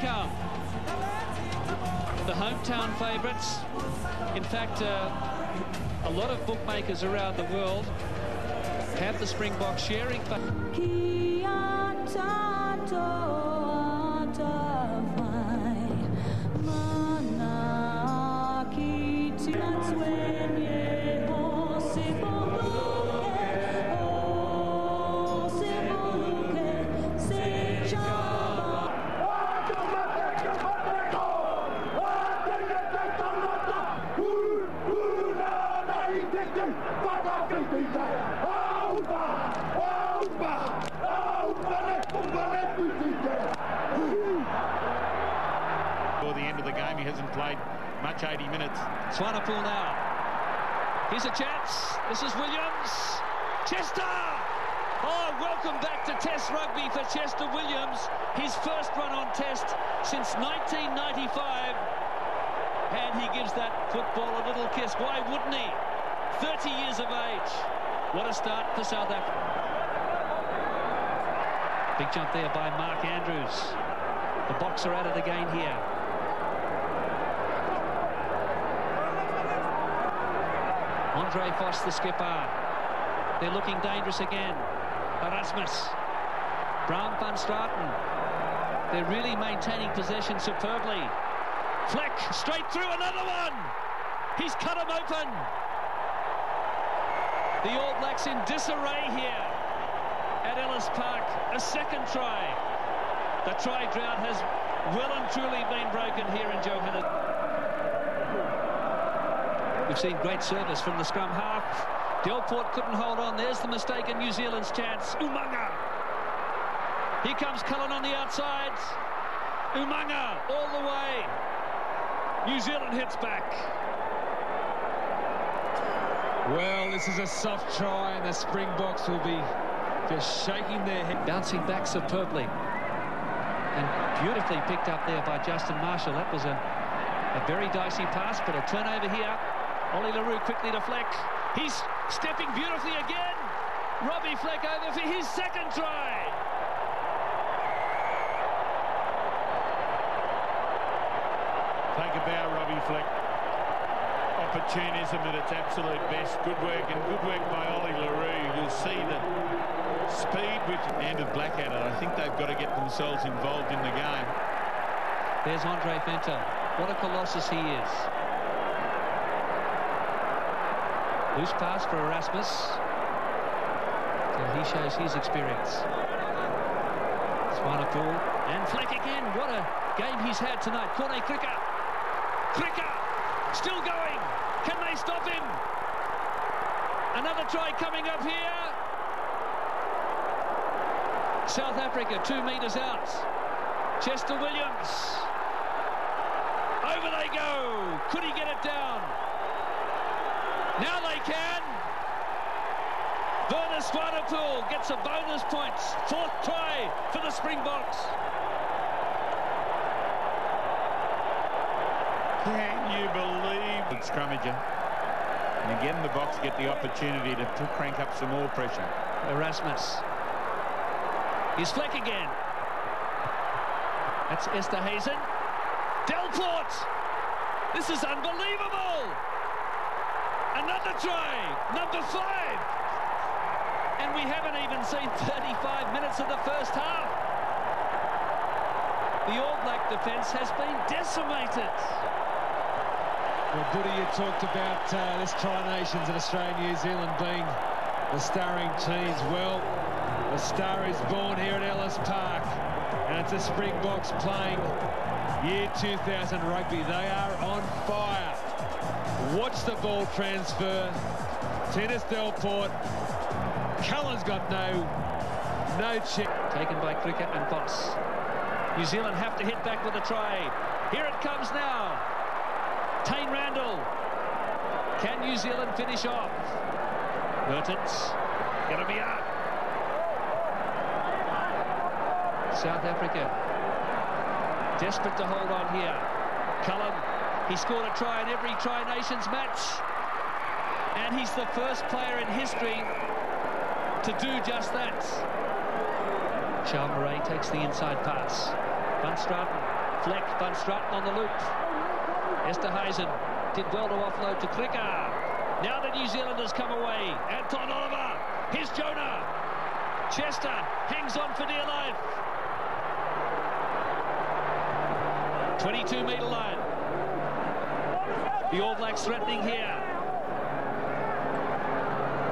become the hometown favourites. In fact, uh, a lot of bookmakers around the world have the Springboks sharing. But Before the end of the game, he hasn't played much 80 minutes. Swanepoel now. Here's a chance. This is Williams. Chester! Oh, welcome back to Test rugby for Chester Williams. His first run on Test since 1995. And he gives that football a little kiss. Why wouldn't he? 30 years of age. What a start for South Africa. Big jump there by Mark Andrews. The boxer at it again here. Andre Vos, the skipper. They're looking dangerous again. Erasmus. Braam van Straaten. They're really maintaining possession superbly. Fleck, straight through, another one! He's cut him open. The All Blacks in disarray here at Ellis Park. A second try. The try drought has well and truly been broken here in Johannesburg. We've seen great service from the scrum half. Delport couldn't hold on. There's the mistake in New Zealand's chance. Umaga. Here comes Cullen on the outside. Umaga all the way. New Zealand hits back. Well, this is a soft try, and the Springboks will be just shaking their head. Bouncing back superbly. And beautifully picked up there by Justin Marshall. That was a, a very dicey pass, but a turnover here. Ollie le Roux quickly to Fleck. He's stepping beautifully again. Robbie Fleck over for his second try. Take a bow, Robbie Fleck. Opportunism at its absolute best. Good work and good work by Ollie le Roux. You'll see the speed with and of Blackadder. I think they've got to get themselves involved in the game. There's Andre Venter. What a colossus he is. Loose pass for Erasmus. So he shows his experience. Swanepoel and Fleck again. What a game he's had tonight. Corne Krige. Krige still going. Can they stop him? Another try coming up here. South Africa two metres out. Chester Williams. Over they go. Could he get it down? Now they can. Werner Swanepoel gets a bonus point. Fourth try for the Springboks. Can you believe the scrummager? And again, the Boks get the opportunity to, to crank up some more pressure. Erasmus. He's Fleck again. That's Esterhuizen. Delport! This is unbelievable! Another try, number five. And we haven't even seen 35 minutes of the first half. The All Black defence has been decimated. Well, Buddy, you talked about uh, this Tri-Nations and Australia New Zealand being the starring teams. Well, the star is born here at Ellis Park, and it's the Springboks playing year 2000 rugby. They are on fire. Watch the ball transfer. Thinus Delport. Cullen's got no, no check. Taken by Cricket and Boss. New Zealand have to hit back with a try. Here it comes now. Taine Randell. Can New Zealand finish off? Mehrtens. Gonna be out. South Africa. Desperate to hold on here. Cullen. He scored a try in every Tri-Nations match. And he's the first player in history to do just that. Charles Murray takes the inside pass. Van Straaten Fleck, Van Straaten on the loop. Esterhuizen did well to offload to Krige. Now the New Zealanders come away. Anton Oliver. Here's Jonah. Chester hangs on for dear life. 22 metre line. The All Blacks threatening here.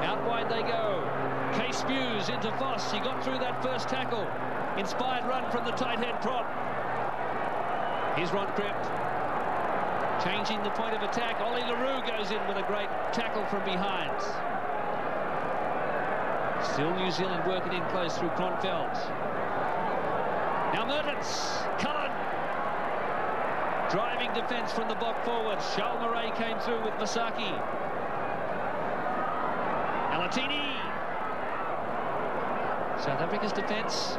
Out wide they go. Kees Meeuws into Voss. He got through that first tackle. Inspired run from the tight head prop. Here's Ron Cribb. Changing the point of attack. Ollie le Roux goes in with a great tackle from behind. Still New Zealand working in close through Kronfeld. Now Mehrtens, Cullen. Driving defence from the block forward. Charles Murray came through with Masaki. Alatini. South Africa's defence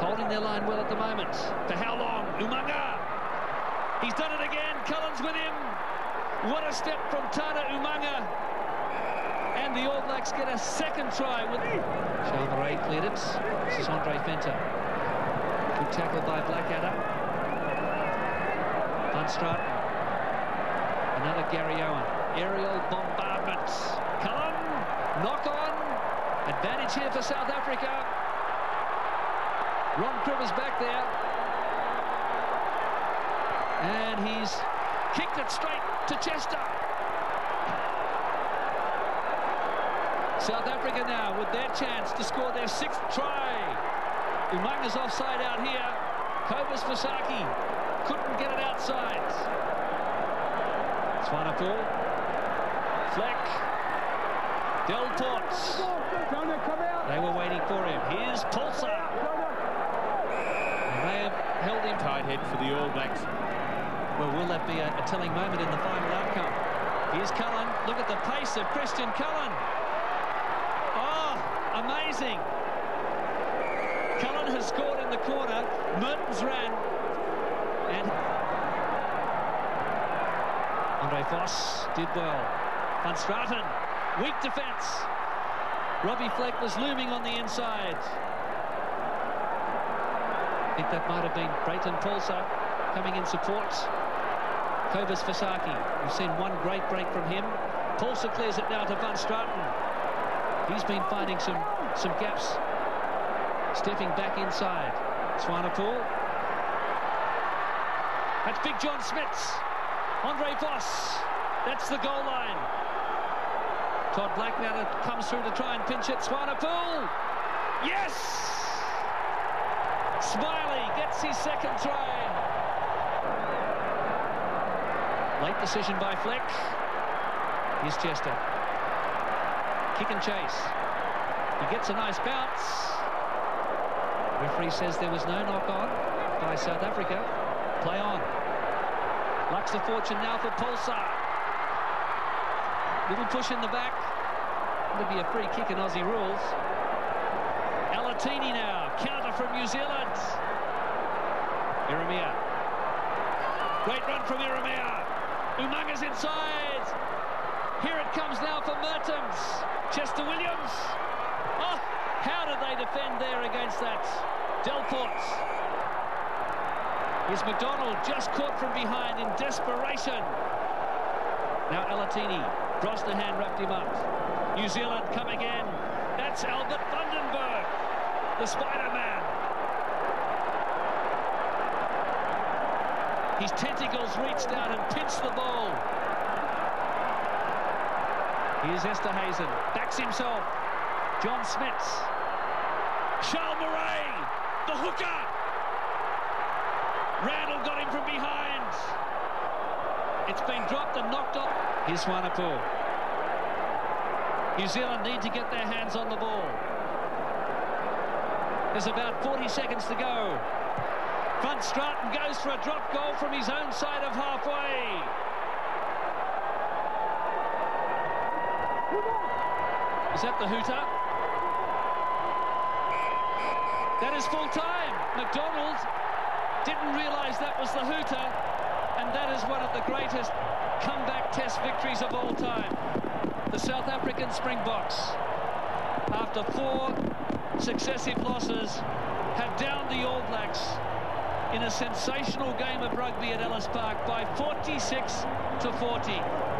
holding their line well at the moment. For how long? Umaga. He's done it again. Cullen's with him. What a step from Tana Umaga. And the All Blacks get a second try with Murray cleared it. This is Andre Venter. Good tackle by Blackadder. Van. Another Garryowen. Aerial bombardment. Cullen. Knock on. Advantage here for South Africa. Ron Cribber's back there. And he's kicked it straight to Chester. South Africa now with their chance to score their sixth try. Umaga's offside out here. Cobus Visagie couldn't get it outside. Swanepoel. Fleck. Del Delports. They were waiting for him. Here's Paulse. They have held him tight head for the All Blacks. Well, will that be a, uh, a telling moment in the final outcome? Here's Cullen. Look at the pace of Christian Cullen. Oh, amazing. Cullen has scored in the corner. Mehrtens ran. And Andre Vos did well. Van Straaten, weak defence. Robbie Fleck was looming on the inside. I think that might have been Breyton Paulse coming in support. Cobus Visagie. We've seen one great break from him. Paulse clears it now to Van Straaten. He's been finding some, some gaps. Stepping back inside. Swanepoel. That's Big John Smits. Andre Vos. That's the goal line. Todd Blackadder comes through to try and pinch it. Swanepoel. Yes! Smiley gets his second try. Late decision by Fleck. Here's Chester. Kick and chase. He gets a nice bounce. Referee says there was no knock on by South Africa. Play on. Lux of fortune now for Paulse. Little push in the back. It'll be a free kick in Aussie rules. Alatini now. Counter from New Zealand. Ieremia. Great run from Ieremia. Umaga's inside. Here it comes now for Mehrtens. Chester Williams. Oh, how did they defend there against that? Delport. Here's MacDonald just caught from behind in desperation. Now Alatini. Brosnahan wrapped him up. New Zealand come again. That's Albert van den Berg, the Spider-Man. His tentacles reached out and pinched the ball. Here's Esterhuizen. Backs himself. John Smits. Charles Murray. The hooker. Randell got him from behind. It's been dropped and knocked off. Here's Swanepoel. New Zealand need to get their hands on the ball. There's about 40 seconds to go. Van Straaten goes for a drop goal from his own side of halfway. Is that the hooter? That is full time. MacDonald didn't realise that was the hooter, and that is one of the greatest comeback test victories of all time. The South African Springboks, after four successive losses, have downed the All Blacks in a sensational game of rugby at Ellis Park by 46 to 40.